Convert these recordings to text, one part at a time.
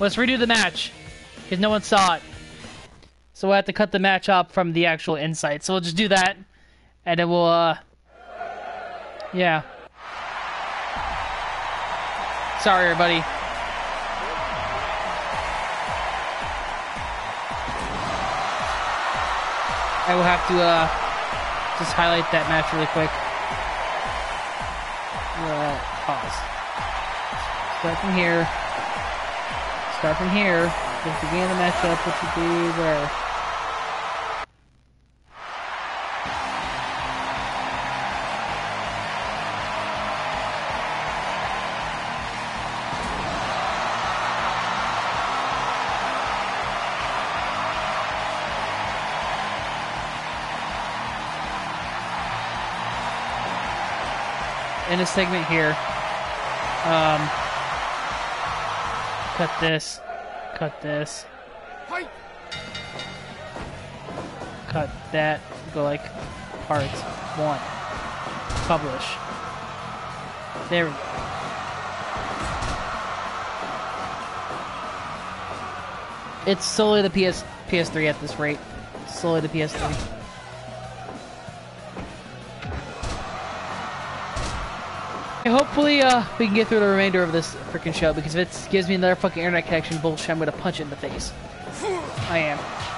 Let's redo the match. Because no one saw it. So we'll have to cut the match up from the actual insight. So we'll just do that. And then we'll, uh... Yeah. Sorry, everybody. I will have to, uh... Just highlight that match really quick. Uh, pause. Start from here. Start from here. Just begin the matchup, which would be where? in a segment here. Um, cut this, cut this, cut that, go like part one, publish. There we go. It's solely the PS PS3 at this rate. Solely the PS3. Hopefully, uh, we can get through the remainder of this freaking show, because if it gives me another fucking internet connection bullshit, I'm gonna punch it in the face. I am.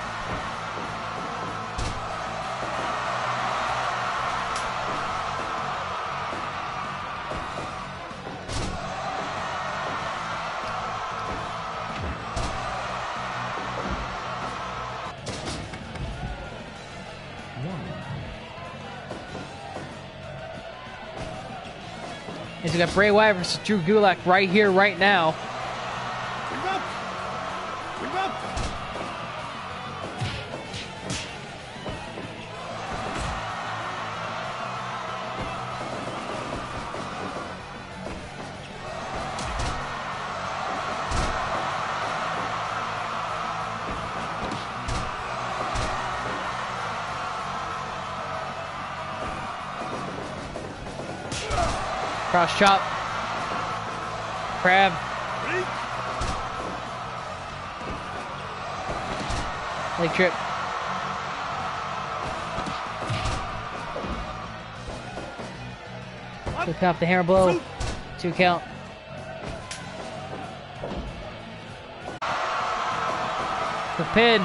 We got Bray Wyatt versus Drew Gulak right here, right now. Cross chop. Crab. Leg trip. Look off the hammer blow. Two count. The pin.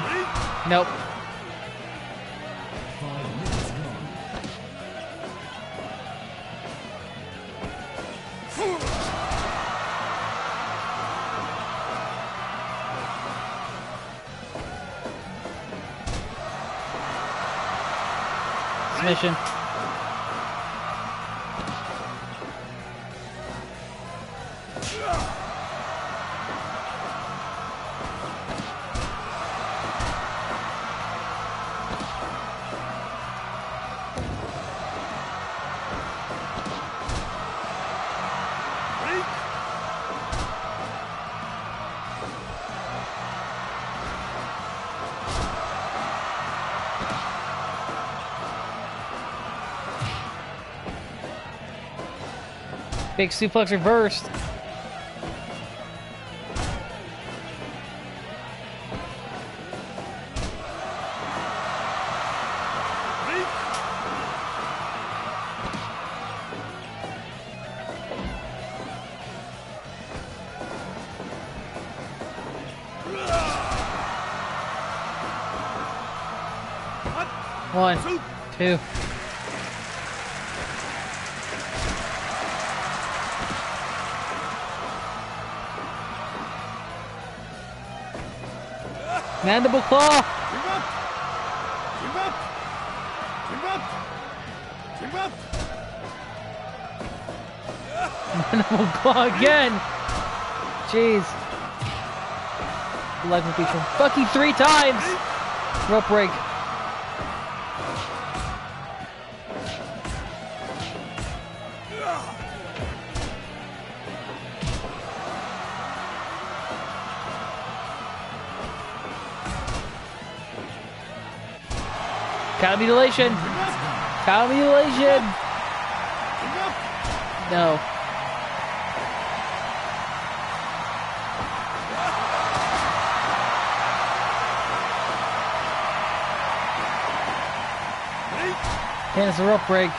Nope. Big suplex reversed. One, two. Give up. Mandible claw again. Jeez. Life feature Bucky three times. Rope break. Cow mutilation. Mutilation. No. And it's a rope break.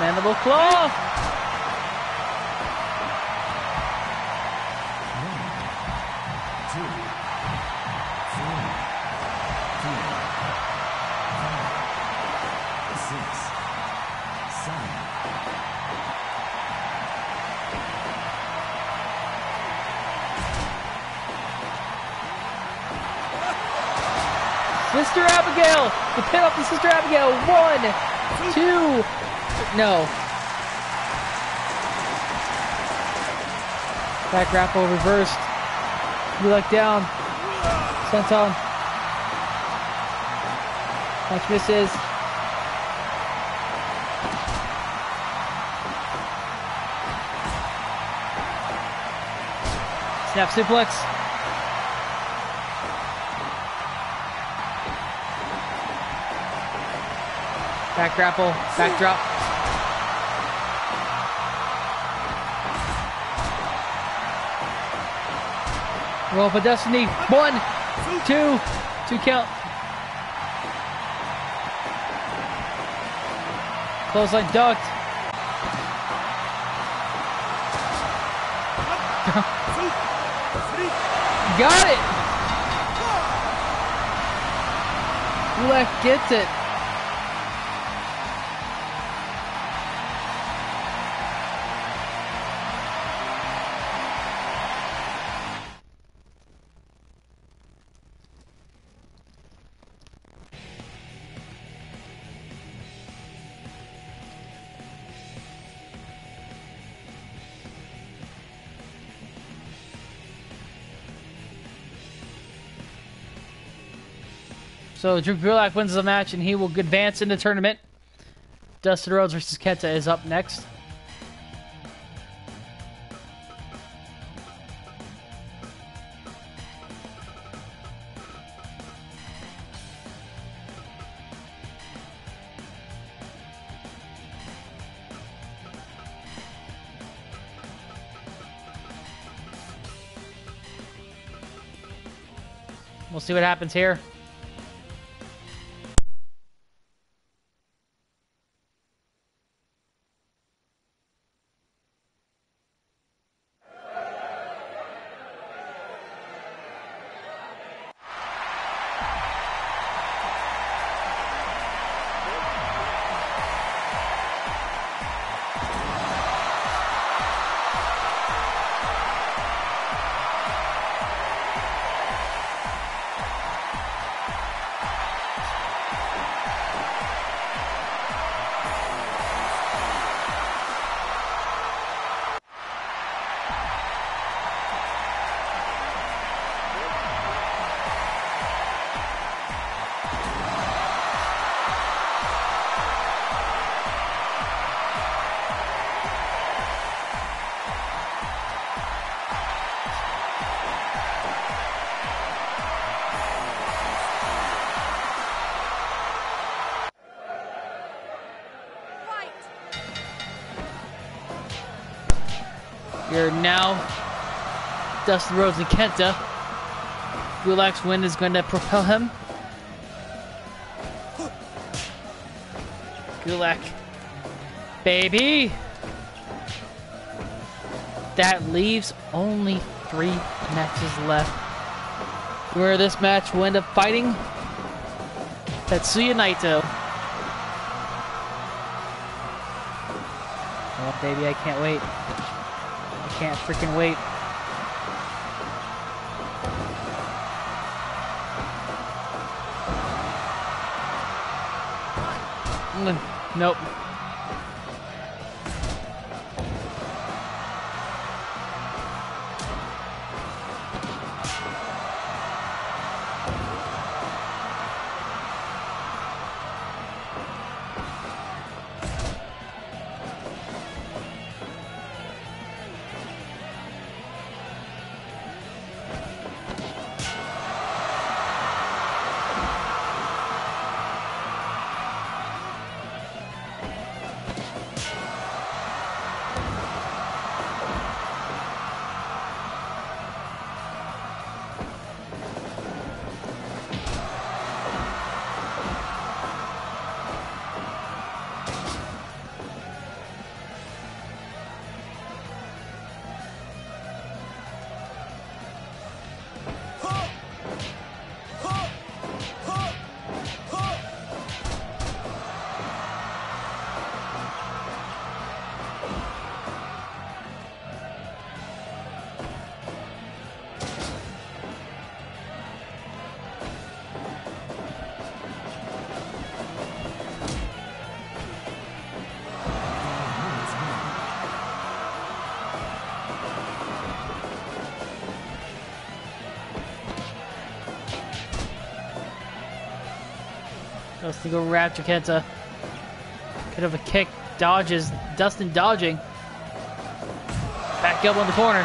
Mandible claw! Sister Abigail! The pin up to Sister Abigail. One, two, no. Back grapple reversed. Gulak down. Senton. Punch misses. Snap suplex. Back grapple, back drop. Roll for Destiny. One, two, two count. Close Clothesline ducked. Got it! Left gets it. So Drew Gulak wins the match and he will advance in the tournament. Dustin Rhodes versus Kenta is up next. We'll see what happens here. You're now Dustin Rhodes and Kenta. Gulak's win is going to propel him. Gulak. Baby! That leaves only three matches left. Where this match will end up fighting Tetsuya Naito. Oh, baby, I can't wait can't freaking wait. Nope. Dustin going after Kenta. Could have a kick. Dodges. Dustin dodging. Back up on the corner.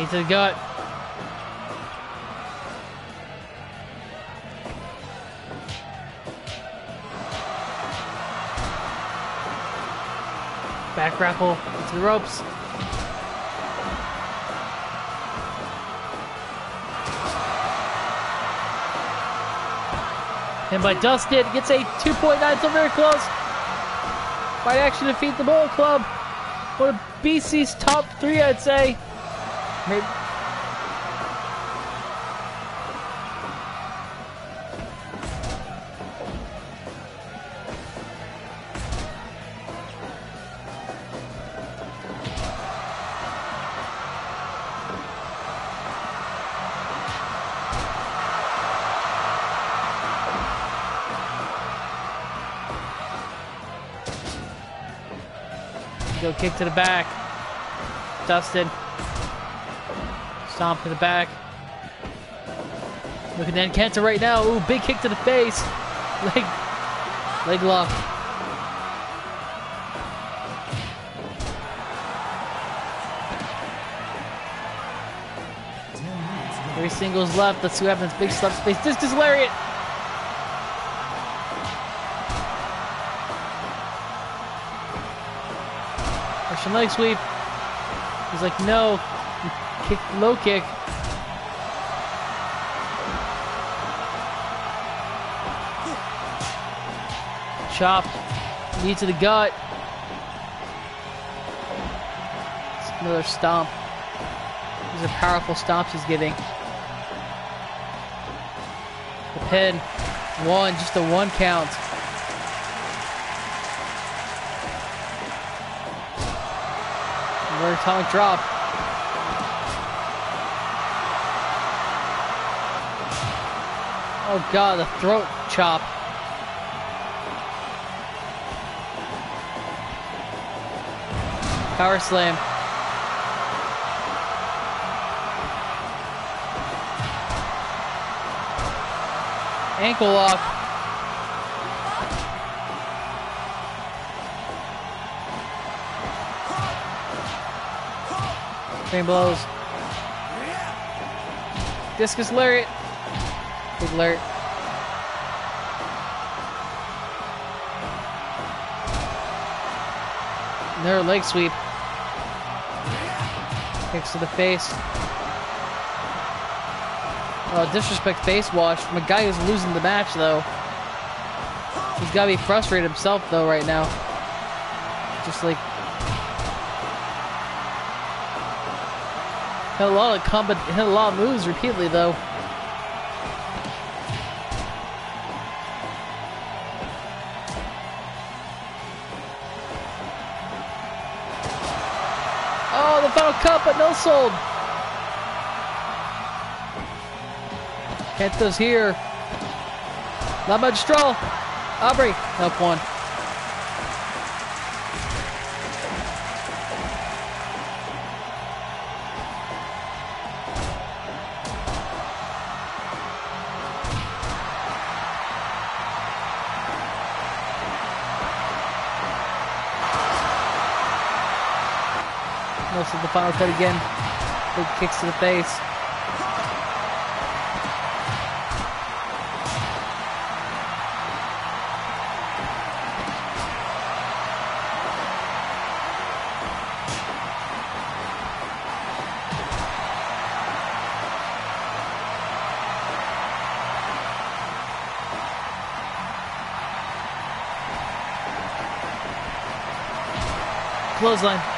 Knee to the gut. Back grapple into the ropes. And by Dustin, gets a 2.9, so very close. Might actually defeat the Bullet Club. One of BC's top three, I'd say. Maybe. Go kick to the back. Dustin. Stomp to the back. Looking at Kenta right now. Ooh, big kick to the face. Leg, leg lock. Three singles left. Let's see what happens. Big slap space. Discus lariat. Russian leg sweep. He's like, no. Kick, low kick. Chop. Knee to the gut. It's another stomp. These are powerful stomps he's getting. The pin. One, just a one count. Another atomic drop. Oh god, the throat chop. Power slam. Ankle lock. Train blows. Discus lariat. Lariat. Another leg sweep. Kicks to the face. Oh, disrespect face wash from a guy who's losing the match, though. He's got to be frustrated himself, though, right now. Just like Hit a lot of combat, hit a lot of moves repeatedly though. No sold. Kenta's here. La Magistral. Aubrey, help one. Most of the final cut again. Big kicks to the face. Clothesline.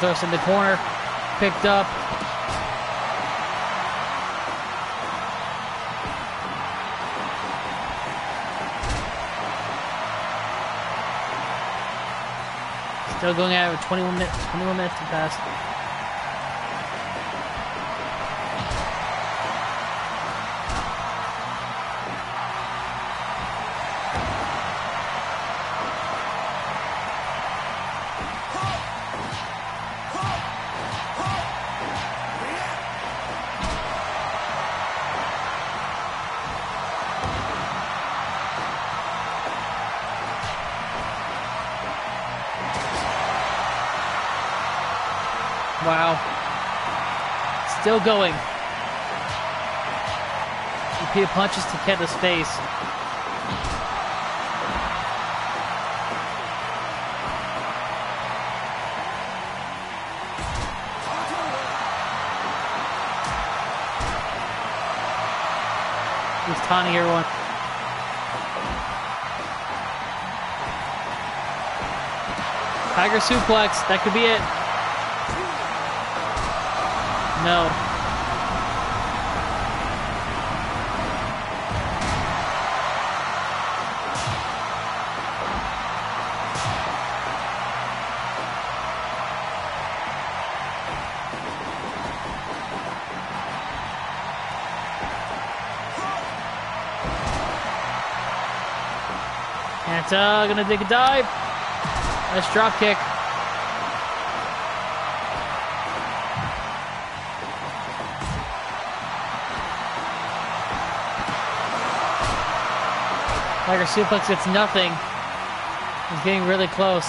So throws in the corner. Picked up. Still going at it 21 minutes, 21 minutes to pass. Wow. Still going. Repeat punches to Kenta's face. He's taunting everyone. Tiger suplex, that could be it. No. Kenta gonna take a dive. Nice drop kick. Tiger suplex gets nothing. He's getting really close.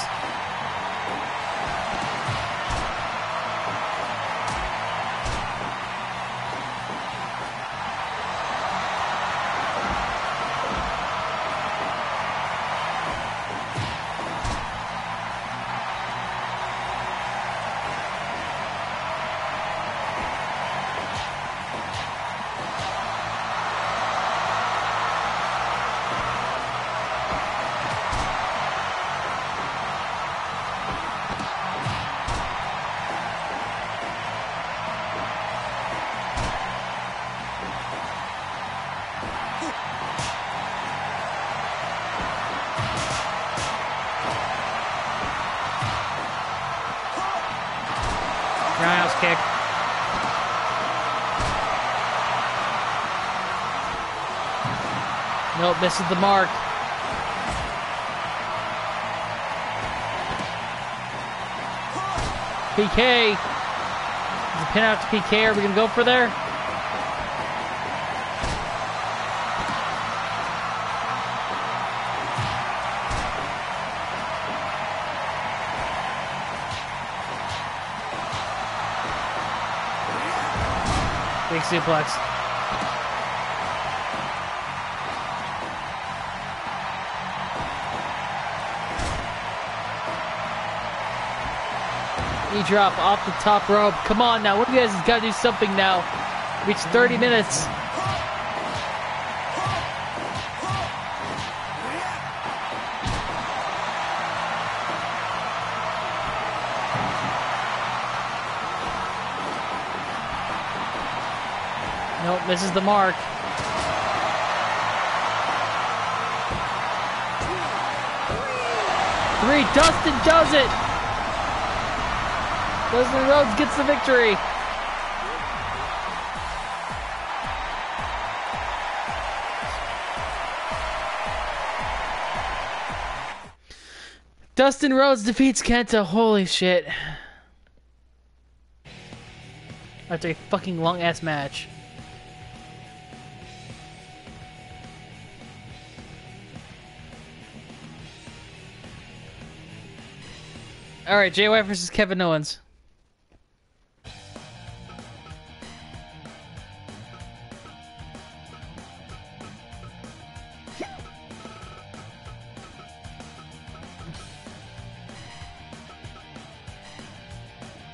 Kick. Nope, misses the mark. PK. Is a pin out to PK. Are we going to go for there? Suplex. Knee drop off the top rope. Come on now. One of you guys got to do something now. Reach 30 minutes. Nope, misses the mark. Three, Dustin does it! Dustin Rhodes gets the victory. Dustin Rhodes defeats Kenta. Holy shit. After a fucking long ass match. All right, Jay White versus Kevin Owens.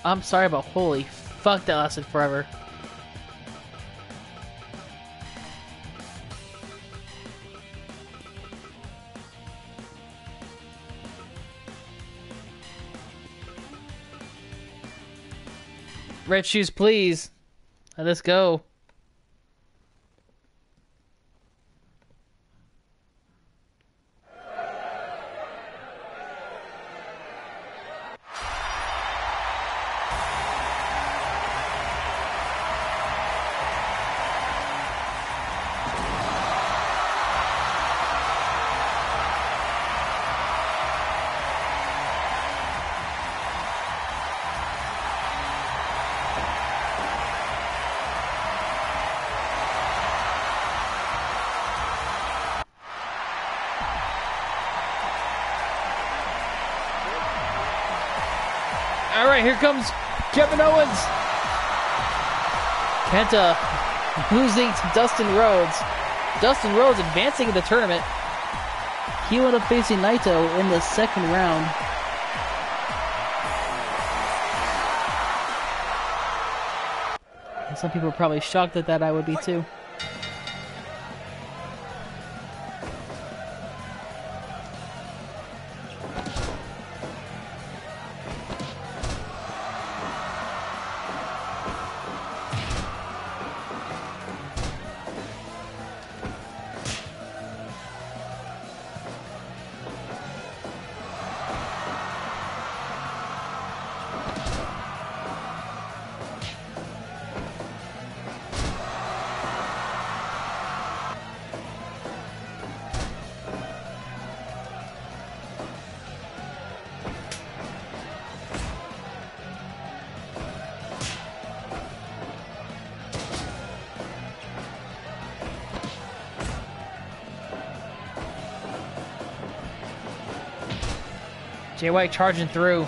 I'm sorry, but holy fuck, that lasted forever. Red shoes, please. Let us go. Here comes Kevin Owens. Kenta losing to Dustin Rhodes. Dustin Rhodes advancing in the tournament. He wound up facing Naito in the second round. Some people are probably shocked at that. I would be too. Jay White charging through.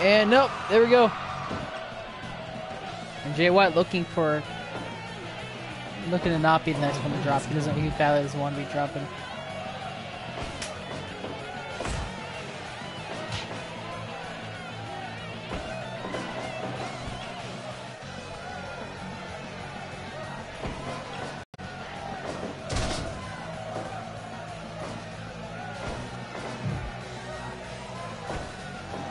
And nope, there we go. And Jay White looking for looking to not be the next one to drop. He doesn't he badly doesn't want to be dropping.